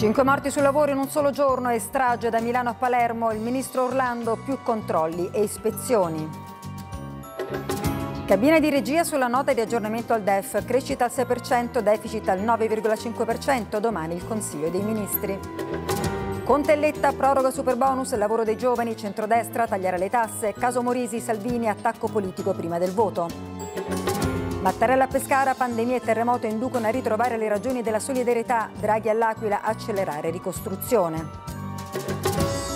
Cinque morti sul lavoro in un solo giorno e strage da Milano a Palermo. Il ministro Orlando più controlli e ispezioni. Cabina di regia sulla nota di aggiornamento al DEF. Crescita al 6%, deficit al 9,5%. Domani il Consiglio dei Ministri. Conte e Letta, proroga super bonus, lavoro dei giovani, centrodestra, tagliare le tasse. Caso Morisi, Salvini, attacco politico prima del voto. Mattarella Pescara, pandemia e terremoto inducono a ritrovare le ragioni della solidarietà. Draghi all'Aquila, accelerare ricostruzione.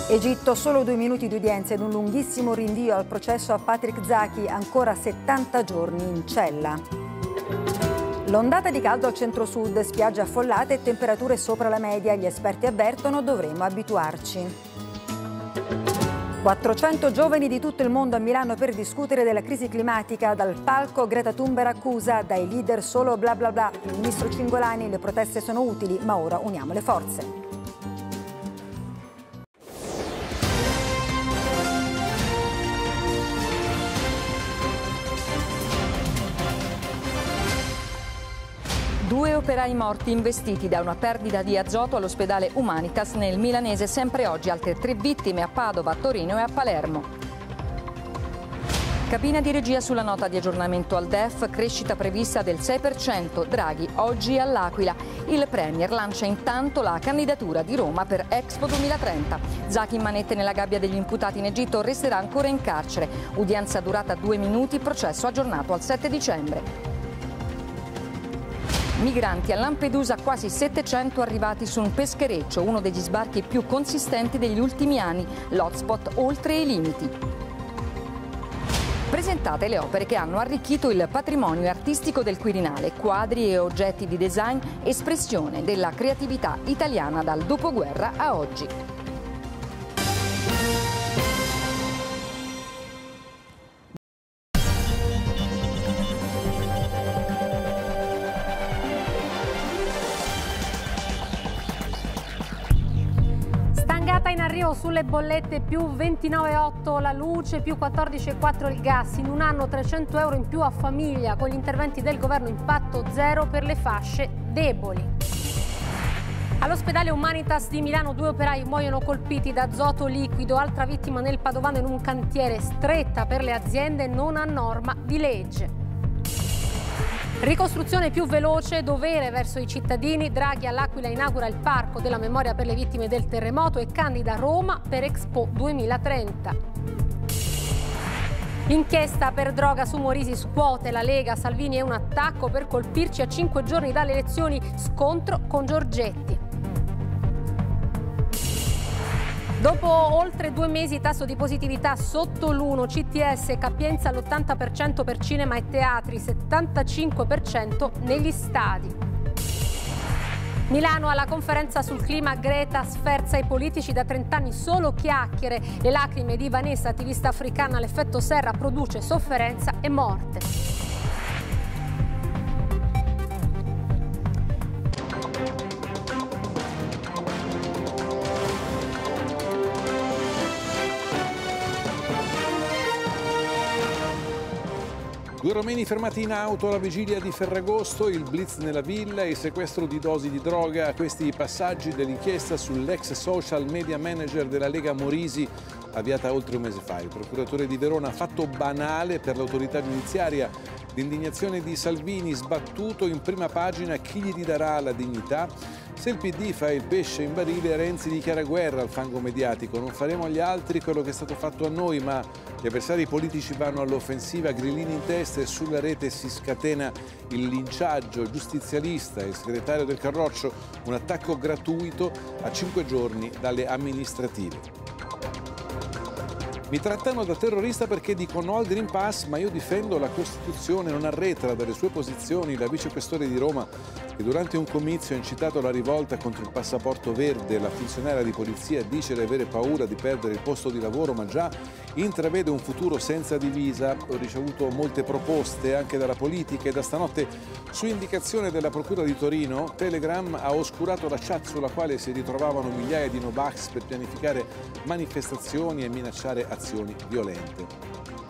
Egitto, solo due minuti di udienza ed un lunghissimo rinvio al processo a Patrick Zaki, ancora 70 giorni in cella. L'ondata di caldo al centro-sud, spiagge affollate e temperature sopra la media. Gli esperti avvertono dovremo abituarci. 400 giovani di tutto il mondo a Milano per discutere della crisi climatica. Dal palco Greta Thunberg accusa, dai leader solo bla bla bla. Il ministro Cingolani, le proteste sono utili, ma ora uniamo le forze. Due operai morti investiti da una perdita di azoto all'ospedale Humanitas nel milanese, sempre oggi altre tre vittime a Padova, a Torino e a Palermo. Cabina di regia sulla nota di aggiornamento al DEF, crescita prevista del 6%, Draghi oggi all'Aquila. Il Premier lancia intanto la candidatura di Roma per Expo 2030. Zaki in manette nella gabbia degli imputati in Egitto resterà ancora in carcere. Udienza durata due minuti, processo aggiornato al 7 dicembre. Migranti a Lampedusa, quasi 700 arrivati su un peschereccio, uno degli sbarchi più consistenti degli ultimi anni, l'hotspot oltre i limiti. Presentate le opere che hanno arricchito il patrimonio artistico del Quirinale, quadri e oggetti di design, espressione della creatività italiana dal dopoguerra a oggi. Sulle bollette più 29,8 la luce, più 14,4 il gas, in un anno 300 euro in più a famiglia con gli interventi del governo impatto zero per le fasce deboli. All'ospedale Humanitas di Milano due operai muoiono colpiti da azoto liquido, altra vittima nel Padovano in un cantiere stretta per le aziende non a norma di legge. Ricostruzione più veloce, dovere verso i cittadini. Draghi all'Aquila inaugura il Parco della Memoria per le vittime del terremoto e candida Roma per Expo 2030. Inchiesta per droga su Morisi scuote la Lega, Salvini è un attacco per colpirci a cinque giorni dalle elezioni, scontro con Giorgetti. Dopo oltre due mesi tasso di positività sotto l'1, CTS capienza all'80% per cinema e teatri, 75% negli stadi. Milano alla conferenza sul clima Greta sferza i politici da 30 anni solo chiacchiere. Le lacrime di Vanessa, attivista africana, l'effetto serra produce sofferenza e morte. Due romeni fermati in auto alla vigilia di Ferragosto, il blitz nella villa e il sequestro di dosi di droga. Questi passaggi dell'inchiesta sull'ex social media manager della Lega Morisi avviata oltre un mese fa. Il procuratore di Verona ha fatto banale per l'autorità giudiziaria l'indignazione di Salvini sbattuto in prima pagina chi gli darà la dignità se il PD fa il pesce in barile, Renzi dichiara guerra al fango mediatico. Non faremo agli altri quello che è stato fatto a noi, ma gli avversari politici vanno all'offensiva, grillini in testa e sulla rete si scatena il linciaggio giustizialista. Il segretario del Carroccio, un attacco gratuito a cinque giorni dalle amministrative. Mi trattano da terrorista perché dico no al Green Pass, ma io difendo la Costituzione, non arretra dalle sue posizioni la vicequestore di Roma durante un comizio ha incitato la rivolta contro il passaporto verde. La funzionaria di polizia dice di avere paura di perdere il posto di lavoro, ma già intravede un futuro senza divisa. Ho ricevuto molte proposte anche dalla politica e da stanotte su indicazione della Procura di Torino, Telegram ha oscurato la chat sulla quale si ritrovavano migliaia di Novax per pianificare manifestazioni e minacciare azioni violente.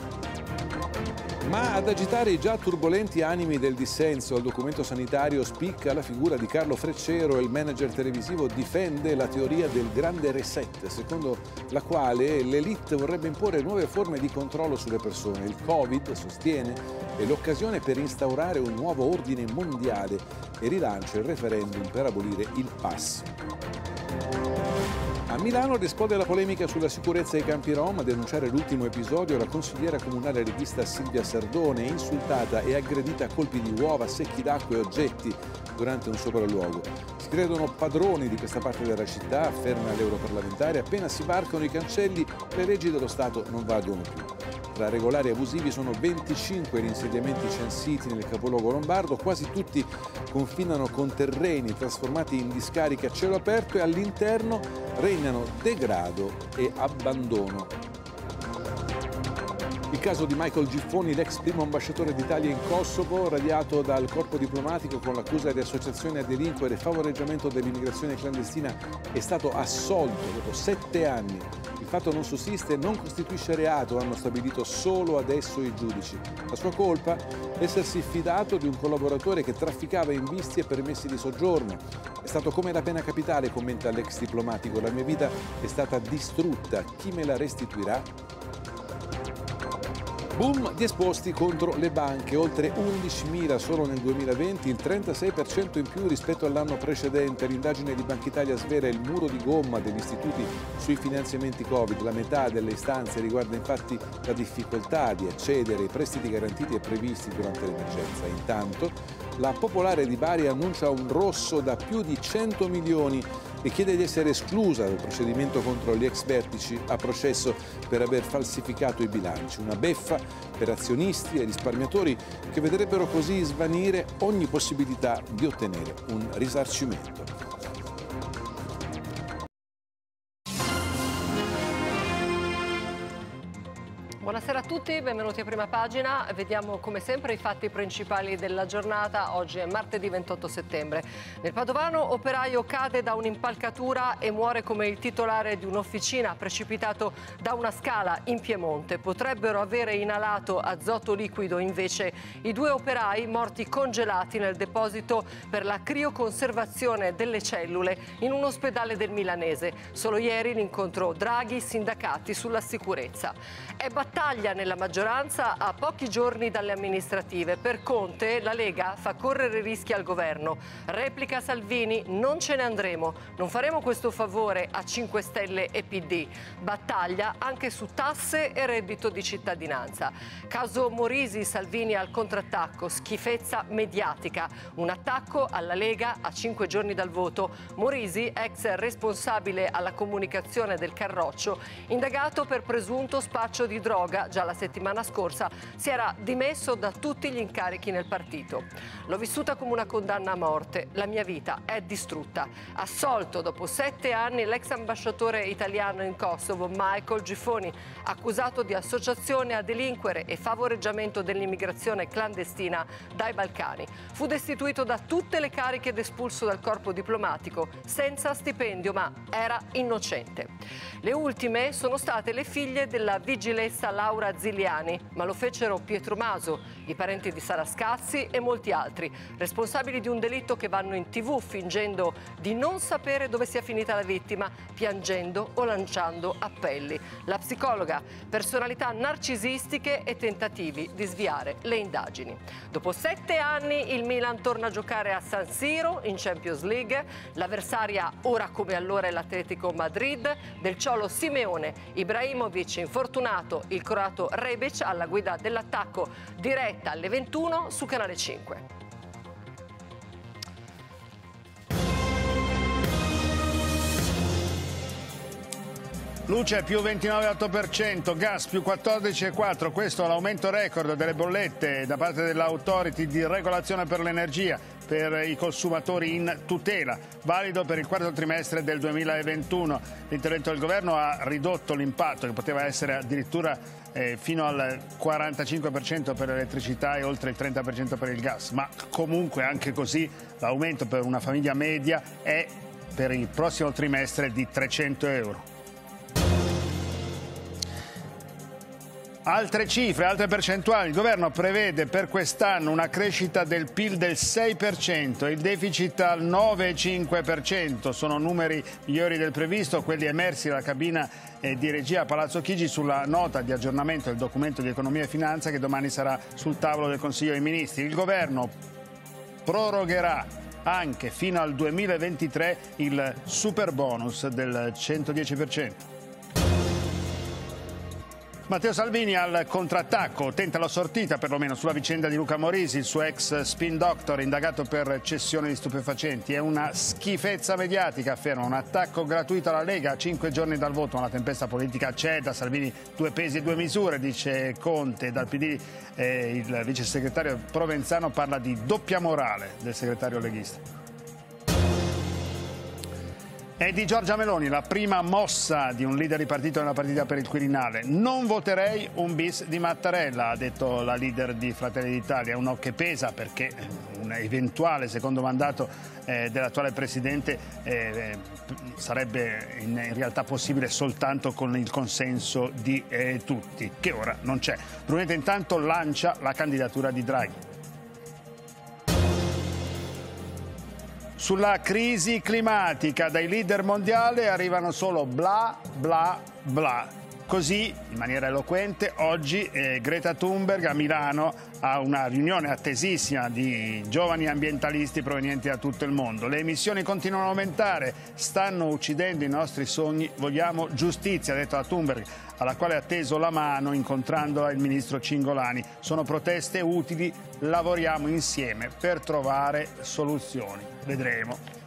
Ma ad agitare i già turbolenti animi del dissenso al documento sanitario spicca la figura di Carlo Freccero il manager televisivo difende la teoria del grande reset, secondo la quale l'elite vorrebbe imporre nuove forme di controllo sulle persone. Il Covid, sostiene, è l'occasione per instaurare un nuovo ordine mondiale e rilancia il referendum per abolire il pass. A Milano risponde alla polemica sulla sicurezza ai campi Rom. A denunciare l'ultimo episodio la consigliera comunale leghista Silvia Sardone, insultata e aggredita a colpi di uova, secchi d'acqua e oggetti durante un sopralluogo. Si credono padroni di questa parte della città, afferma l'europarlamentare. Appena si varcano i cancelli, le leggi dello Stato non valgono più. Tra regolari e abusivi sono 25 gli insediamenti censiti nel capoluogo lombardo, quasi tutti confinano con terreni trasformati in discariche a cielo aperto e all'interno regnano degrado e abbandono. Caso di Michael Giffoni, l'ex primo ambasciatore d'Italia in Kosovo, radiato dal corpo diplomatico con l'accusa di associazione a delinquere e favoreggiamento dell'immigrazione clandestina, è stato assolto dopo sette anni il fatto non sussiste e non costituisce reato, hanno stabilito solo adesso i giudici. La sua colpa? Essersi fidato di un collaboratore che trafficava in visti e permessi di soggiorno. È stato come la pena capitale, commenta l'ex diplomatico. La mia vita è stata distrutta. Chi me la restituirà? Boom di esposti contro le banche, oltre 11.000 solo nel 2020, il 36% in più rispetto all'anno precedente. L'indagine di Banca Italia svela il muro di gomma degli istituti sui finanziamenti Covid. La metà delle istanze riguarda infatti la difficoltà di accedere ai prestiti garantiti e previsti durante l'emergenza. Intanto la Popolare di Bari annuncia un rosso da più di 100 milioni e chiede di essere esclusa dal procedimento contro gli ex vertici a processo per aver falsificato i bilanci. Una beffa per azionisti e risparmiatori che vedrebbero così svanire ogni possibilità di ottenere un risarcimento. Buonasera a tutti, benvenuti a prima pagina. Vediamo come sempre i fatti principali della giornata. Oggi è martedì 28 settembre. Nel Padovano operaio cade da un'impalcatura e muore come il titolare di un'officina precipitato da una scala in Piemonte. Potrebbero avere inalato azoto liquido invece i due operai morti congelati nel deposito per la crioconservazione delle cellule in un ospedale del Milanese. Solo ieri l'incontro Draghi, sindacati sulla sicurezza. È battaglia nella maggioranza a pochi giorni dalle amministrative. Per Conte la Lega fa correre rischi al governo. Replica Salvini, non ce ne andremo. Non faremo questo favore a 5 Stelle e PD. Battaglia anche su tasse e reddito di cittadinanza. Caso Morisi, Salvini al contrattacco, schifezza mediatica. Un attacco alla Lega a 5 giorni dal voto. Morisi, ex responsabile alla comunicazione del Carroccio, indagato per presunto spaccio di droga droga già la settimana scorsa si era dimesso da tutti gli incarichi nel partito. L'ho vissuta come una condanna a morte, la mia vita è distrutta. Assolto dopo sette anni l'ex ambasciatore italiano in Kosovo Michael Giffoni, accusato di associazione a delinquere e favoreggiamento dell'immigrazione clandestina dai Balcani. Fu destituito da tutte le cariche ed espulso dal corpo diplomatico senza stipendio ma era innocente. Le ultime sono state le figlie della vigilessa Laura Ziliani, ma lo fecero Pietro Maso, i parenti di Sara Scazzi e molti altri, responsabili di un delitto che vanno in tv fingendo di non sapere dove sia finita la vittima, piangendo o lanciando appelli. La psicologa, personalità narcisistiche e tentativi di sviare le indagini. Dopo sette anni il Milan torna a giocare a San Siro in Champions League. L'avversaria ora come allora è l'Atletico Madrid del Ciolo Simeone, Ibrahimovic infortunato, il croato Rebic alla guida dell'attacco diretta alle 21 su Canale 5. Luce più 29,8%, gas più 14,4%, questo è l'aumento record delle bollette da parte dell'Autority di regolazione per l'energia per i consumatori in tutela, valido per il quarto trimestre del 2021. L'intervento del governo ha ridotto l'impatto che poteva essere addirittura eh, fino al 45% per l'elettricità e oltre il 30% per il gas, ma comunque anche così l'aumento per una famiglia media è per il prossimo trimestre di 300 euro. Altre cifre, altre percentuali. Il governo prevede per quest'anno una crescita del PIL del 6%, il deficit al 9,5%. Sono numeri migliori del previsto, quelli emersi dalla cabina eh, di regia a Palazzo Chigi sulla nota di aggiornamento del documento di economia e finanza che domani sarà sul tavolo del Consiglio dei Ministri. Il governo prorogherà anche fino al 2023 il super bonus del 110%. Matteo Salvini al contrattacco, tenta la sortita perlomeno sulla vicenda di Luca Morisi, il suo ex spin doctor indagato per cessione di stupefacenti. È una schifezza mediatica, afferma, un attacco gratuito alla Lega a cinque giorni dal voto, una tempesta politica c'è, da Salvini due pesi e due misure, dice Conte, dal PD eh, il vice segretario Provenzano parla di doppia morale del segretario leghista. È di Giorgia Meloni la prima mossa di un leader di partito nella partita per il Quirinale. Non voterei un bis di Mattarella, ha detto la leader di Fratelli d'Italia. Uno che pesa perché un eventuale secondo mandato eh, dell'attuale Presidente eh, sarebbe in, in, realtà possibile soltanto con il consenso di eh, tutti, che ora non c'è. Brunetta intanto lancia la candidatura di Draghi. Sulla crisi climatica dai leader mondiali arrivano solo bla bla bla. Così, in maniera eloquente, oggi eh, Greta Thunberg a Milano ha una riunione attesissima di giovani ambientalisti provenienti da tutto il mondo. Le emissioni continuano a aumentare, stanno uccidendo i nostri sogni, vogliamo giustizia, ha detto la Thunberg, alla quale ha teso la mano incontrandola il ministro Cingolani. Sono proteste utili, lavoriamo insieme per trovare soluzioni. Vedremo.